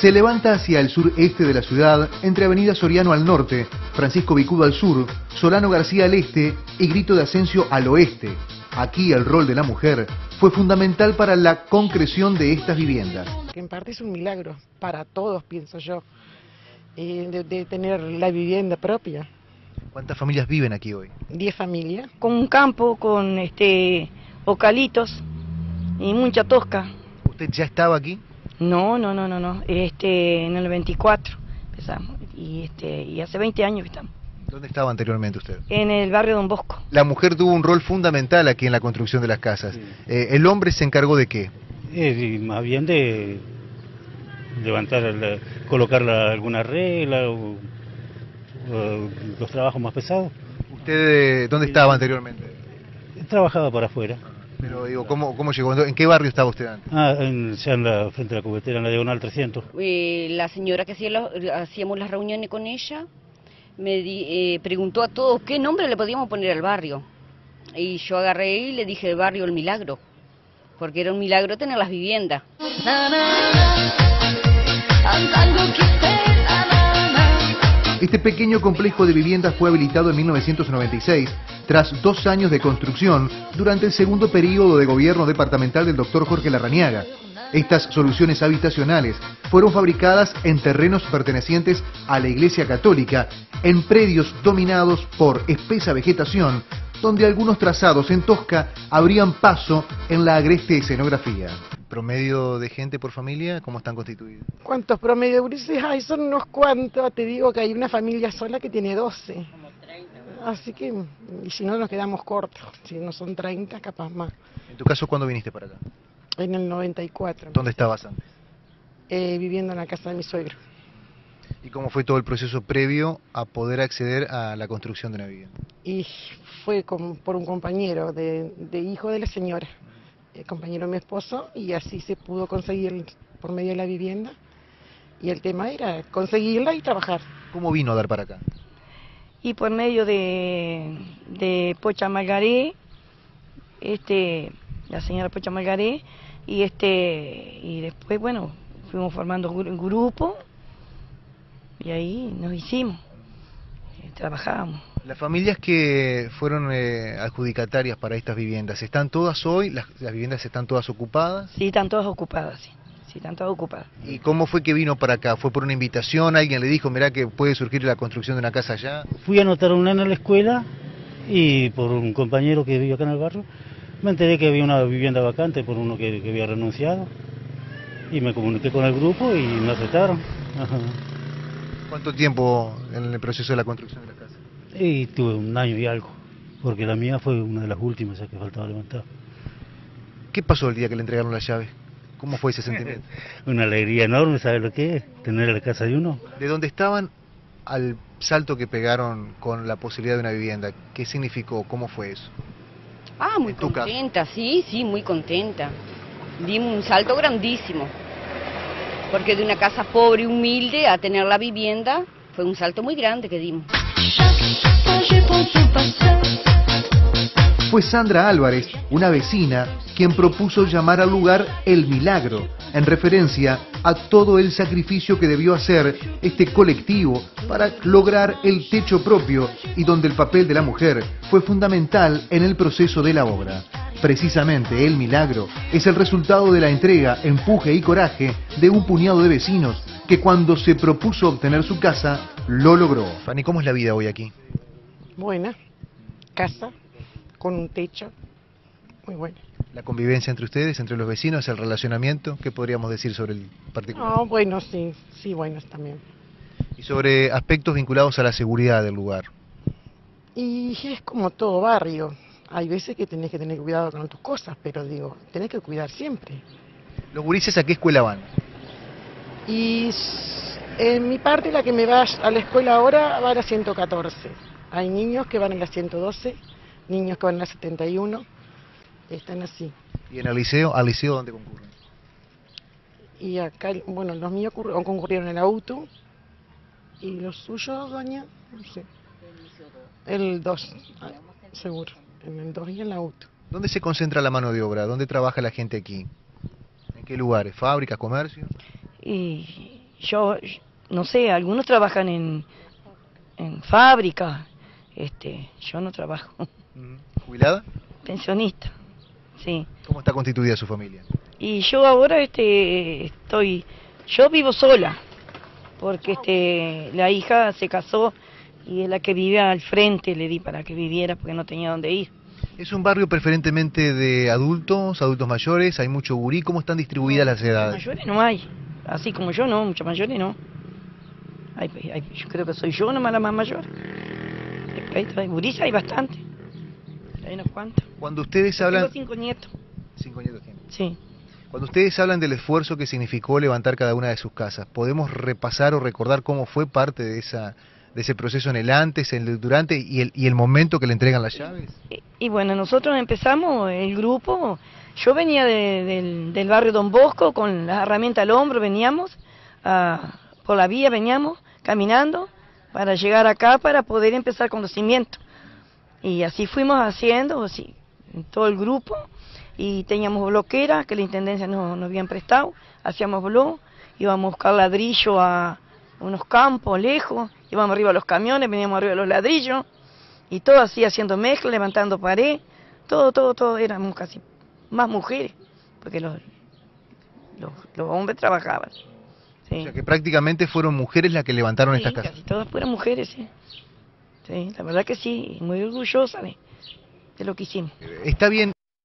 Se levanta hacia el sureste de la ciudad, entre Avenida Soriano al norte, Francisco Vicudo al sur, Solano García al este y Grito de Ascencio al oeste. Aquí el rol de la mujer fue fundamental para la concreción de estas viviendas. que en parte es un milagro para todos, pienso yo, eh, de, de tener la vivienda propia. ¿Cuántas familias viven aquí hoy? Diez familias. con un campo, con este ocalitos y mucha tosca. ¿Usted ya estaba aquí? No, no, no, no, no. Este, en el 24 empezamos y este y hace 20 años que estamos ¿Dónde estaba anteriormente usted? en el barrio Don Bosco. La mujer tuvo un rol fundamental aquí en la construcción de las casas. Eh, ¿El hombre se encargó de qué? Eh, más bien de levantar, la- colocar la- alguna regla o, o los trabajos más pesados. ¿Usted eh, dónde estaba anteriormente? Trabajaba para afuera. Pero digo, ¿cómo, cómo llegó? ¿En qué barrio estaba usted antes? Ah, en, en la frente de la cubetera, en la diagonal 300. Eh, la señora que hacía la- hacíamos las reuniones con ella me di- eh, preguntó a todos qué nombre le podíamos poner al barrio. Y yo agarré y le dije barrio El Milagro, porque era un milagro tener las viviendas. Fait nanana. Este pequeño complejo de viviendas fue habilitado en 1996, tras dos años de construcción durante el segundo periodo de gobierno departamental del doctor Jorge Larrañaga. Estas soluciones habitacionales fueron fabricadas en terrenos pertenecientes a la Iglesia Católica, en predios dominados por espesa vegetación, donde algunos trazados en Tosca abrían paso en la agreste escenografía. ¿Promedio de gente por familia? ¿Cómo están constituidos? ¿Cuántos promedio de gurises hay? Son unos cuantos. Te digo que hay una familia sola que tiene 12. Así que, y si no, nos quedamos cortos. Si no son 30, capaz más. En tu caso, ¿cuándo viniste para acá? En el 94. ¿Dónde estabas antes? eh, viviendo en la casa de mi suegro. ¿Y cómo fue todo el proceso previo a poder acceder a la construcción de una vivienda? Y fue con- por un compañero de, de hijo de la señora, el compañero de mi esposo, y así se pudo conseguir por medio de la vivienda. Y el tema era conseguirla y trabajar. ¿Cómo vino a dar para acá? Y por medio de, de Pocha Margaré, este, la señora Pocha Margaré, y este, y después, bueno, fuimos formando un grupo, y ahí nos hicimos, eh, trabajábamos. Las familias que fueron eh, adjudicatarias para estas viviendas, ¿están todas hoy? Las, las viviendas están todas ocupadas? Sí, están todas ocupadas, sí, sí, están todas ocupadas. ¿Y cómo fue que vino para acá? ¿Fue por una invitación? ¿Alguien le dijo, mirá que puede surgir la construcción de una casa allá? Fui a anotar a un nene a la escuela y por un compañero que vive acá en el barrio me enteré que había una vivienda vacante por uno que, que había renunciado y me comuniqué con el grupo y me aceptaron. Ajá. ¿Cuánto tiempo en el proceso de la construcción de la casa? Y tuve un año y algo, porque la mía fue una de las últimas ya que faltaba levantar. ¿Qué pasó el día que le entregaron las llaves? ¿Cómo fue ese sentimiento? Una alegría enorme, ¿sabes lo que es? Tener la casa de uno. ¿De dónde estaban al salto que pegaron con la posibilidad de una vivienda? ¿Qué significó? ¿Cómo fue eso? Ah, muy contenta, sí, sí, muy contenta. Dimos un salto grandísimo. Porque de una casa pobre y humilde a tener la vivienda fue un salto muy grande que dimos. Fue Sandra Álvarez, una vecina, quien propuso llamar al lugar El Milagro, en referencia a todo el sacrificio que debió hacer este colectivo para lograr el techo propio y donde el papel de la mujer fue fundamental en el proceso de la obra. Precisamente El Milagro es el resultado de la entrega, empuje y coraje de un puñado de vecinos que cuando se propuso obtener su casa, lo logró. Fanny, ¿cómo es la vida hoy aquí? Buena, casa, con un techo, muy buena. La convivencia entre ustedes, entre los vecinos, el relacionamiento, ¿qué podríamos decir sobre el particular? Ah, bueno, sí, sí, buenas también. Y sobre aspectos vinculados a la seguridad del lugar. Y es como todo barrio. Hay veces que tenés que tener cuidado con tus cosas, pero digo, tenés que cuidar siempre. ¿Los gurises a qué escuela van? Y en mi parte, la que me va a la escuela ahora va a la 114. Hay niños que van a la 112, niños que van a la 71, están así. ¿Y en el liceo? ¿Al liceo dónde concurren? Y acá, bueno, los míos concurrieron en el auto. ¿Y los suyos, doña? No sé. El 2, seguro. En el 2 y en el auto. ¿Dónde se concentra la mano de obra? ¿Dónde trabaja la gente aquí? ¿En qué lugares? ¿Fábricas, comercio? Y yo, no sé, algunos trabajan en, en fábricas, este, yo no trabajo, ¿Jubilada? pensionista, sí. ¿Cómo está constituida su familia? Y yo ahora este, estoy, yo vivo sola, porque este, la hija se casó y es la que vive al frente, le di para que viviera porque no tenía dónde ir. ¿Es un barrio preferentemente de adultos, adultos mayores? ¿Hay mucho gurí? ¿Cómo están distribuidas las edades? Mayores no hay, así como yo no, muchos mayores no. Hay, hay- yo creo que soy yo nomás la más mayor. Hay gurisa, hay bastante. Hay unos cuantos. Cuando ustedes Tengo hablan... cinco nietos, Cinco nietos tienen. sí. Cuando ustedes hablan del esfuerzo que significó levantar cada una de sus casas, ¿podemos repasar o recordar cómo fue parte de esa de ese proceso en el antes, en el durante y el, y el momento que le entregan las llaves? Y, bueno, nosotros empezamos el grupo. Yo venía de- del, barrio Don Bosco con las herramientas al hombro, veníamos ah, por la vía, veníamos caminando para llegar acá para poder empezar con los cimientos. Y así fuimos haciendo, así, todo el grupo. Y teníamos bloquera que la intendencia nos, nos habían prestado, hacíamos blog, íbamos a buscar ladrillo a unos campos lejos, íbamos arriba a los camiones, veníamos arriba de los ladrillos y todo así haciendo mezcla, levantando pared, todo, todo, todo, éramos casi más mujeres, porque los, los, los hombres trabajaban. Sí. O sea que prácticamente fueron mujeres las que levantaron Sí, estas casas. casi todas fueron mujeres, sí. Sí, la verdad que sí, muy orgullosa de, de lo que hicimos. Está bien,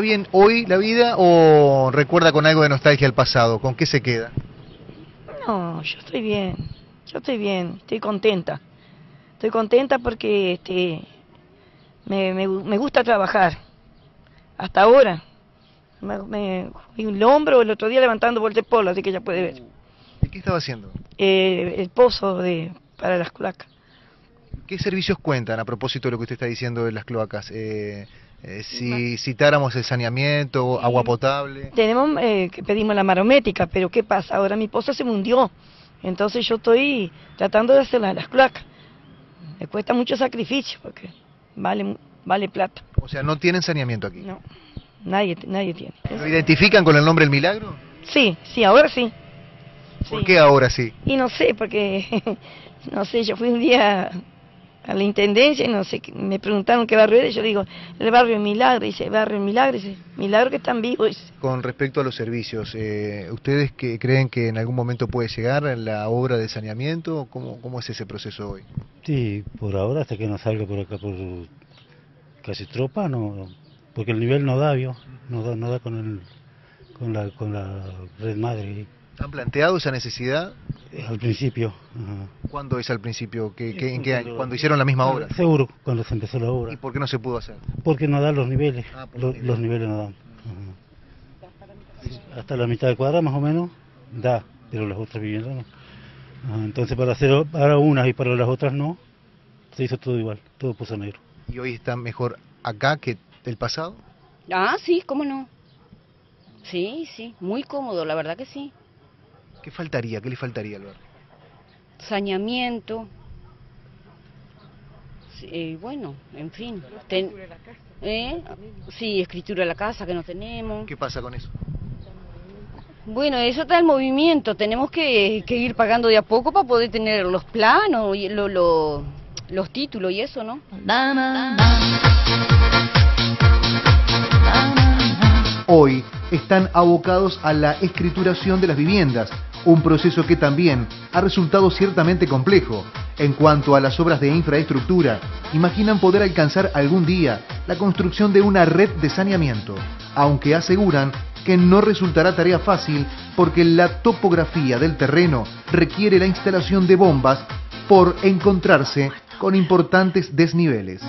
¿está bien hoy la vida o recuerda con algo de nostalgia el pasado? ¿Con qué se queda? No, yo estoy bien, yo estoy bien, estoy contenta. Estoy contenta porque este, me, me, gu- me gusta trabajar, hasta ahora. Me, me el hombro el otro día levantando polo, así que ya puede ver. ¿Y qué estaba haciendo? Eh, el pozo de, para las cloacas. ¿Qué servicios cuentan a propósito de lo que usted está diciendo de las cloacas? Eh, eh, si citáramos el saneamiento, agua potable. Tenemos eh, que pedimos la maromética, pero ¿qué pasa? Ahora mi pozo se me hundió, entonces yo estoy tratando de hacer las, las cloacas. Me cuesta mucho sacrificio porque vale, vale plata. O sea, no tienen saneamiento aquí. No, nadie, nadie tiene. ¿Lo identifican con el nombre El Milagro? Sí, sí, ahora sí. ¿Por Sí. qué ahora sí? Y no sé, porque, no sé, yo fui un día a la intendencia y no sé, me preguntaron qué barrio era, yo digo, el barrio Milagro, dice, barrio Milagro, dice, Milagro que están vivos. Con respecto a los servicios, eh, ¿ustedes que creen que en algún momento puede llegar la obra de saneamiento? ¿Cómo, cómo es ese proceso hoy? Sí, por ahora, hasta que no salga por acá por casi tropa, no, porque el nivel no da, ¿vio? No da, no da con, el, con, la, con la red madre. ¿Han planteado esa necesidad? Al principio. ajá. ¿Cuándo es al principio? ¿Qué, qué- ¿En qué año? cuando- ¿Cuando hicieron la misma obra? Seguro, cuando se empezó la obra. ¿Y por qué no se pudo hacer? Porque no dan los niveles, Ah, los los, niveles no dan. Ajá. Hasta la mitad de cuadra más o menos da, pero las otras viviendas no. Ajá, Entonces para hacer para unas y para las otras no, se hizo todo igual, todo puso negro. ¿Y hoy está mejor acá que el pasado? Ah, sí, cómo no. Sí, sí, muy cómodo, la verdad que sí. ¿Qué faltaría? ¿Qué le faltaría al barrio? Saneamiento. Eh, bueno, en fin. Ten- ¿Eh? Sí, escritura de la casa que no tenemos. ¿Qué pasa con eso? Bueno, eso está el movimiento. Tenemos que, que ir pagando de a poco para poder tener los planos y lo- lo- los títulos y eso, ¿no? Hoy están abocados a la escrituración de las viviendas, un proceso que también ha resultado ciertamente complejo en cuanto a las obras de infraestructura imaginan poder alcanzar algún día la construcción de una red de saneamiento, aunque aseguran que no resultará tarea fácil porque la topografía del terreno requiere la instalación de bombas por encontrarse con importantes desniveles.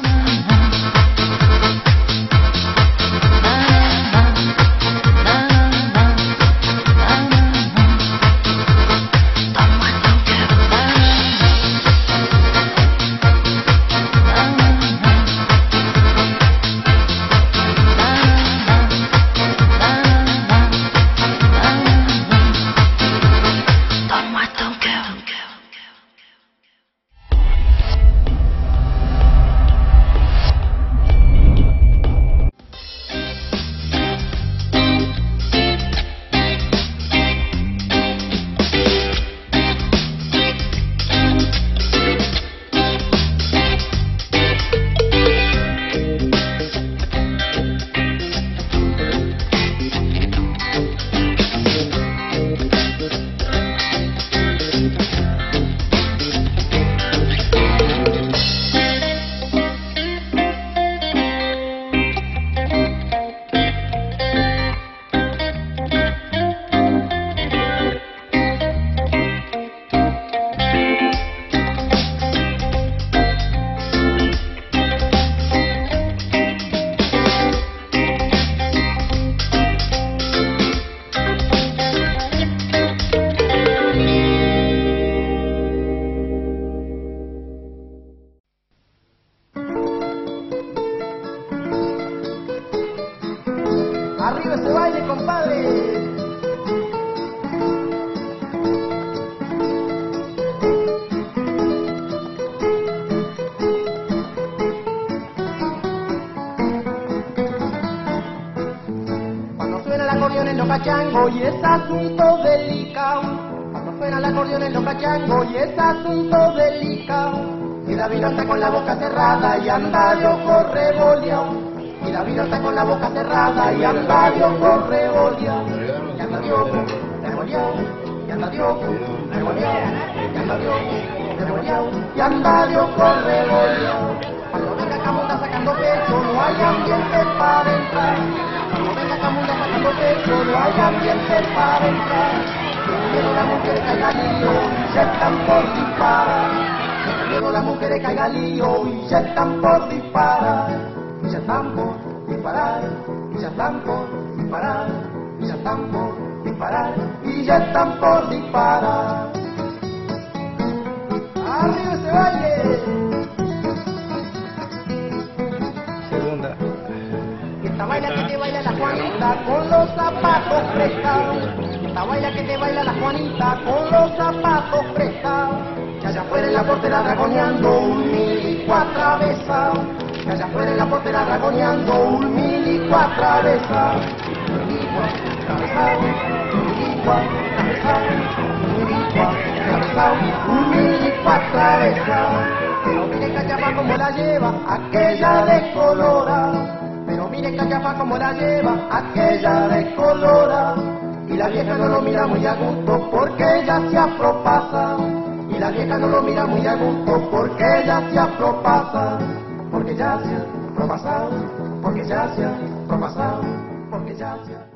Y es asunto delicado. Cuando suena el acordeón en los cachangos y es asunto delicado. Y la vida está con la boca cerrada y anda de ojo revoleado. Y la vida está con la boca cerrada y anda de ojo revoleado. Y anda de ojo revoleado. Y anda de ojo revoleado. Y anda de ojo revoleado. Y anda de ojo revoleado. Cuando venga Camunda sacando pecho no hay ambiente para entrar. Pecho no hay ambiente para entrar. Pero las mujeres caigan lío y se están por disparar. Luego las mujeres caigan lío y se están por disparar. Y se están por disparar. Y se están por disparar. Y se están por disparar. Y ya están por disparar. ¡Arriba ese baile! Baila que te baila la Juanita con los zapatos prestados. Esta baila que te baila la Juanita con los zapatos prestados. Que allá afuera en la portera dragoneando un milico atravesado. Que allá afuera en la portera dragoneando un milico atravesado. Atravesado, milico atravesado, un milico atravesado. Pero mire Cachafa como la lleva aquella de colorado. Pero mire Cachafa como la lleva aquella de colorado. Y la vieja no lo mira muy a gusto porque ella se apropasa. Y la vieja no lo mira muy a gusto porque ella se apropasa. Porque ya se ha propasado, porque ya se ha propasado, porque ya se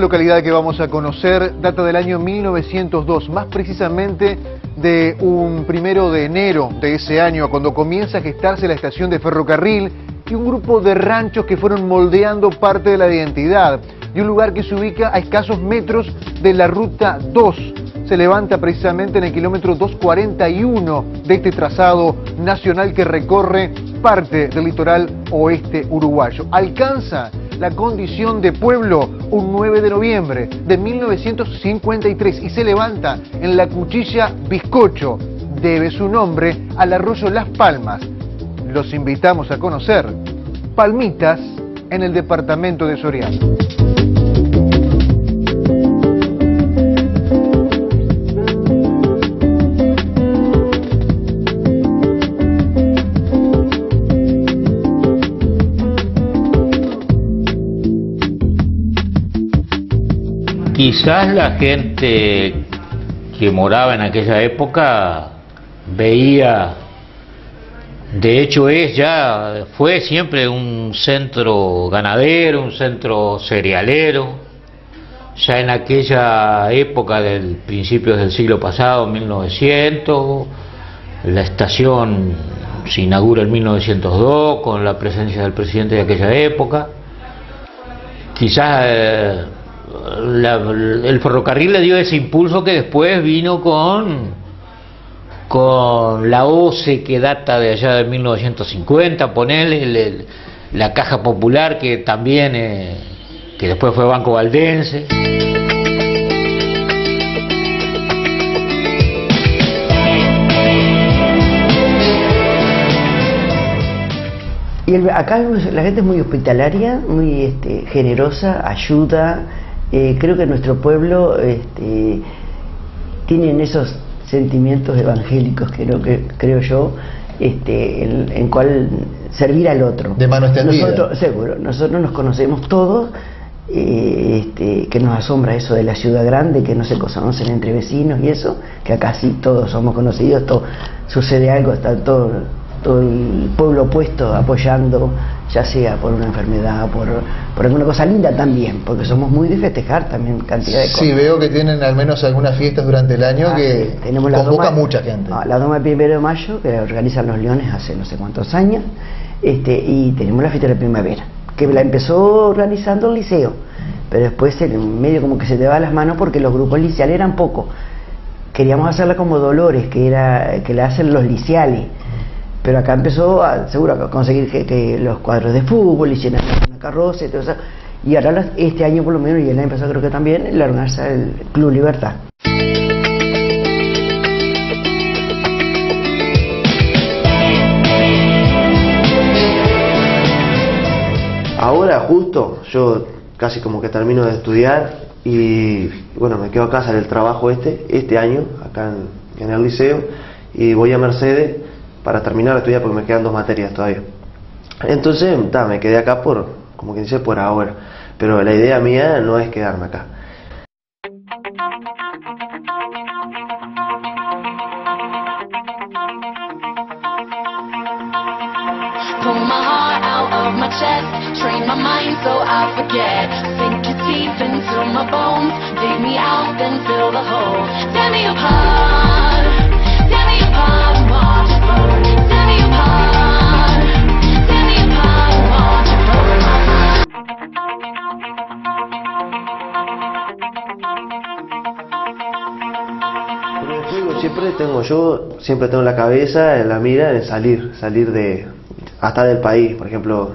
Localidad que vamos a conocer data del año 1902, más precisamente de un primero de enero de ese año, cuando comienza a gestarse la estación de ferrocarril y un grupo de ranchos que fueron moldeando parte de la identidad y un lugar que se ubica a escasos metros de la ruta 2. Se levanta precisamente en el kilómetro 241 de este trazado nacional que recorre parte del litoral oeste uruguayo. Alcanza la condición de pueblo un 9 de noviembre de 1953 y se levanta en la cuchilla Bizcocho. Debe su nombre al arroyo Las Palmas. Los invitamos a conocer Palmitas en el departamento de Soriano. Quizás la gente que moraba en aquella época veía, de hecho es ya, fue siempre un centro ganadero, un centro cerealero, ya en aquella época del principios del siglo pasado, 1900, la estación se inaugura en 1902 con la presencia del presidente de aquella época. Quizás eh, el ferrocarril le dio ese impulso que después vino con con la OCE que data de allá de 1950, ponerle la Caja Popular que también, eh, que después fue Banco Valdense. Y acá la gente es muy hospitalaria, muy este, generosa, ayuda, eh, creo que nuestro pueblo este, tiene esos sentimientos evangélicos, creo, que, creo yo, este, en, cual servir al otro. De mano extendida. Nosotros, seguro, nosotros nos conocemos todos, eh, este, que nos asombra eso de la ciudad grande, que no se conocen entre vecinos y eso, que acá sí todos somos conocidos, todo, sucede algo, está todo todo el pueblo opuesto apoyando, ya sea por una enfermedad, por, por alguna cosa linda también, porque somos muy de festejar también cantidad de cosas. Sí, veo que tienen al menos algunas fiestas durante el año ah, que tenemos la convoca mucha gente. Ah, la Doma del primero de mayo, que organizan los Leones hace no sé cuántos años, este, y tenemos la fiesta de la primavera, que la empezó organizando el liceo, pero después en medio como que se te va a las manos porque los grupos liceales eran pocos. Queríamos hacerla como Dolores, que era que la hacen los liceales pero acá empezó, a, seguro, a conseguir que, los cuadros de fútbol hicieran una carroza y todo eso. Y ahora este año por lo menos, y el año pasado creo que también, la organiza el Club Libertad. Ahora justo, yo casi como que termino de estudiar y bueno, me quedo acá, sale el trabajo este, este año, acá en el liceo, y voy a Mercedes para terminar de estudiar porque me quedan dos materias todavía. Entonces, me quedé acá por, como que dice, por ahora. Pero la idea mía no es quedarme acá. Pull my heart out of my chest, train my mind so I forget. Sink your teeth into my bones, dig me out, then fill the hole. Tear me apart, siempre tengo yo siempre tengo la cabeza en la mira en salir salir de hasta del país. Por ejemplo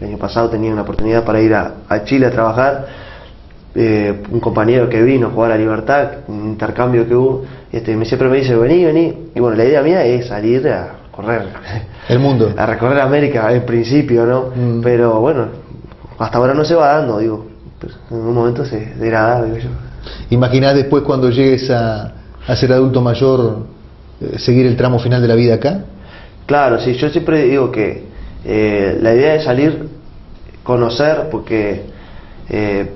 el año pasado tenía una oportunidad para ir a, Chile a trabajar eh, un compañero que vino a jugar a Libertad un intercambio que hubo este me siempre me dice vení vení y bueno la idea mía es salir a correr. El mundo. A recorrer América en principio no mm. pero bueno hasta ahora no se va dando digo en un momento se dará digo yo. Imaginás después cuando llegues a a ser adulto mayor, eh, seguir el tramo final de la vida acá? Claro, sí, yo siempre digo que eh, la idea es salir, conocer, porque eh,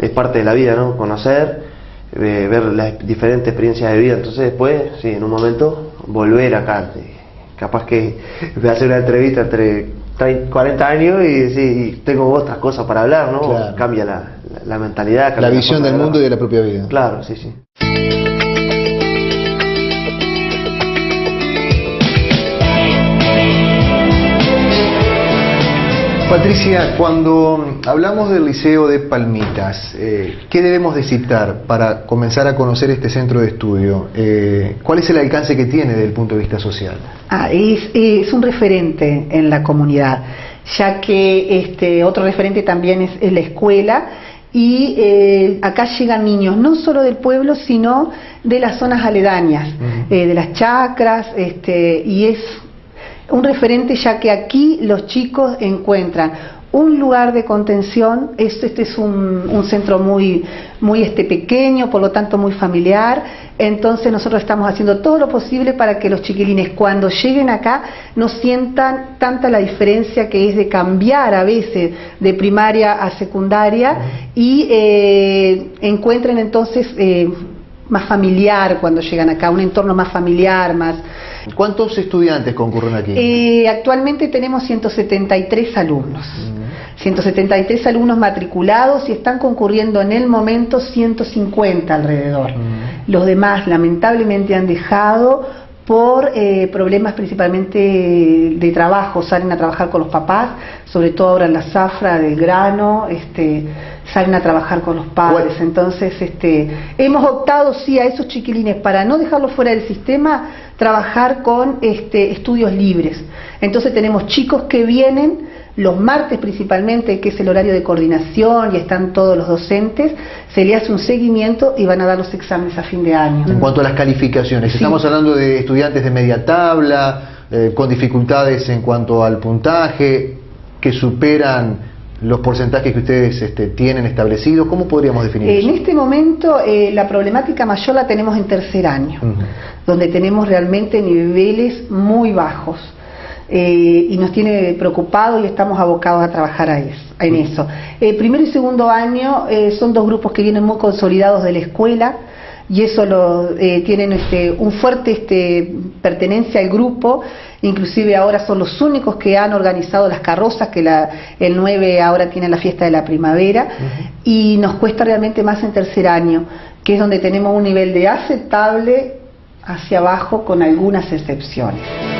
es parte de la vida, ¿no? Conocer, ver las diferentes experiencias de vida, entonces después, sí, en un momento, volver acá. Capaz que voy a hacer una entrevista entre 30, 40 años y, sí, y tengo otras cosas para hablar, ¿no? Claro. Cambia la, la, la mentalidad. cambia La visión del de mundo y de la propia vida. Claro, sí, sí. Patricia, cuando hablamos del Liceo de Palmitas, eh, ¿qué debemos de citar para comenzar a conocer este centro de estudio? Eh, ¿Cuál es el alcance que tiene desde el punto de vista social? Ah, es, es un referente en la comunidad, ya que este otro referente también es, es la escuela y eh, acá llegan niños no solo del pueblo, sino de las zonas aledañas, eh, de las chacras, este, y es un referente ya que aquí los chicos encuentran un lugar de contención, este, este es un, un centro muy, muy este, pequeño, por lo tanto muy familiar, entonces nosotros estamos haciendo todo lo posible para que los chiquilines cuando lleguen acá no sientan tanta la diferencia que es de cambiar a veces de primaria a secundaria y eh, encuentren entonces eh, más familiar cuando llegan acá, un entorno más familiar, más... ¿Cuántos estudiantes concurren aquí? Eh, actualmente tenemos 173 alumnos. 173 alumnos matriculados y están concurriendo en el momento 150 alrededor. Los demás lamentablemente han dejado por eh, problemas principalmente de trabajo, salen a trabajar con los papás, sobre todo ahora en la zafra del grano, este, salen a trabajar con los padres. Entonces, este, hemos optado sí a esos chiquilines para no dejarlos fuera del sistema, trabajar con este, estudios libres. Entonces tenemos chicos que vienen los martes principalmente, que es el horario de coordinación y están todos los docentes, se le hace un seguimiento y van a dar los exámenes a fin de año. En cuanto a las calificaciones, Sí. estamos hablando de estudiantes de media tabla, eh, con dificultades en cuanto al puntaje, que superan los porcentajes que ustedes este, tienen establecidos. ¿Cómo podríamos definir En este momento eh, la problemática mayor la tenemos en tercer año, donde tenemos realmente niveles muy bajos. eh, y nos tiene preocupado y estamos abocados a trabajar a en eso. Eh, primero y segundo año eh, son dos grupos que vienen muy consolidados de la escuela y eso lo eh, tienen este, un fuerte este, pertenencia al grupo, inclusive ahora son los únicos que han organizado las carrozas, que la, el 9 ahora tiene la fiesta de la primavera, y nos cuesta realmente más en tercer año, que es donde tenemos un nivel de aceptable hacia abajo con algunas excepciones.